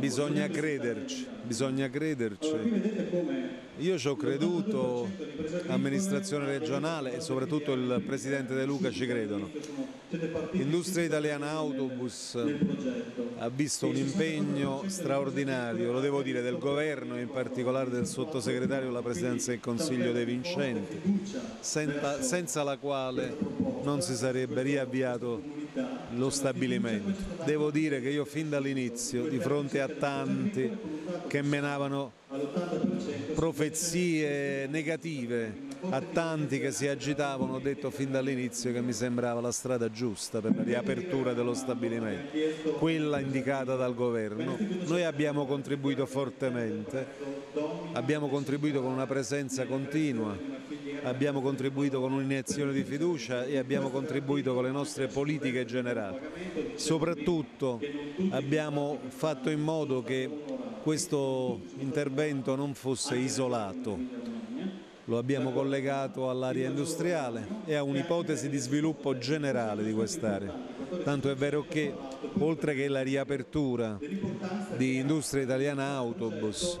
bisogna crederci, bisogna crederci. Io ci ho creduto, l'amministrazione regionale e soprattutto il Presidente De Luca ci credono. L'industria italiana autobus ha visto un impegno straordinario, lo devo dire, del governo e in particolare del sottosegretario della Presidenza del Consiglio De Vincenti, senza la quale non si sarebbe riavviato lo stabilimento. Devo dire che io fin dall'inizio, di fronte a tanti che menavano profezie negative, a tanti che si agitavano, ho detto fin dall'inizio che mi sembrava la strada giusta per la riapertura dello stabilimento, quella indicata dal governo. Noi abbiamo contribuito fortemente, abbiamo contribuito con una presenza continua, abbiamo contribuito con un'iniezione di fiducia e abbiamo contribuito con le nostre politiche generali. Soprattutto abbiamo fatto in modo che questo intervento non fosse isolato, lo abbiamo collegato all'area industriale e a un'ipotesi di sviluppo generale di quest'area. Tanto è vero che, oltre che la riapertura di Industria Italiana Autobus,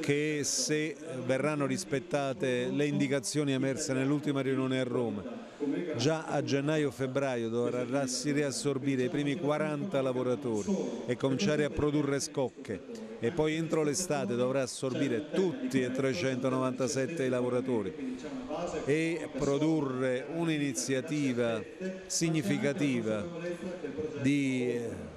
che se verranno rispettate le indicazioni emerse nell'ultima riunione a Roma, già a gennaio-febbraio dovrà riassorbire i primi 40 lavoratori e cominciare a produrre scocche. E poi entro l'estate dovrà assorbire tutti e 397 i lavoratori e produrre un'iniziativa significativa di,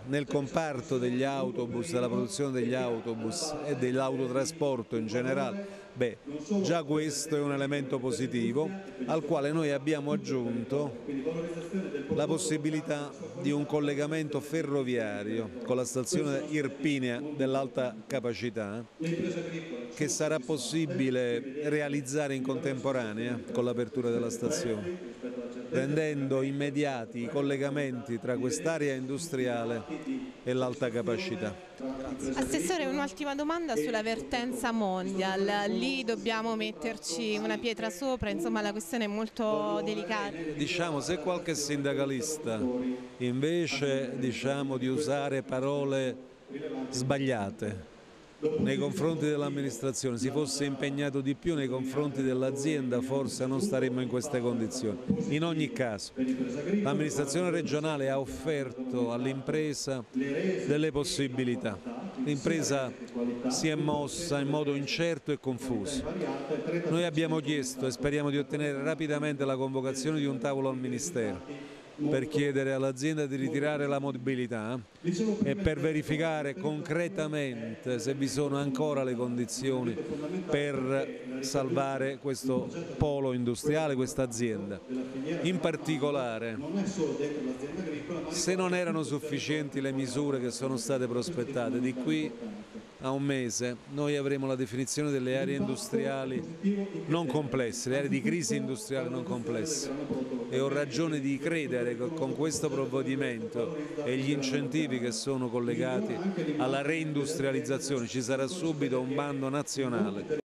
nel comparto degli autobus, della produzione degli autobus e dell'autotrasporto in generale, beh, già questo è un elemento positivo al quale noi abbiamo aggiunto la possibilità di un collegamento ferroviario con la stazione Irpinea dell'alta capacità che sarà possibile realizzare in contemporanea con l'apertura della stazione rendendo immediati i collegamenti tra quest'area industriale e l'alta capacità. Assessore, un'ultima domanda sulla vertenza mondial, lì dobbiamo metterci una pietra sopra, insomma la questione è molto delicata. Diciamo, se qualche sindacalista invece diciamo, di usare parole sbagliate nei confronti dell'amministrazione, si fosse impegnato di più nei confronti dell'azienda forse non staremmo in queste condizioni. In ogni caso l'amministrazione regionale ha offerto all'impresa delle possibilità, l'impresa si è mossa in modo incerto e confuso. Noi abbiamo chiesto e speriamo di ottenere rapidamente la convocazione di un tavolo al Ministero per chiedere all'azienda di ritirare la mobilità e per verificare concretamente se vi sono ancora le condizioni per salvare questo polo industriale, questa azienda. In particolare, se non erano sufficienti le misure che sono state prospettate, di qui a un mese noi avremo la definizione delle aree industriali non complesse, le aree di crisi industriale non complesse. E ho ragione di credere che con questo provvedimento e gli incentivi che sono collegati alla reindustrializzazione ci sarà subito un bando nazionale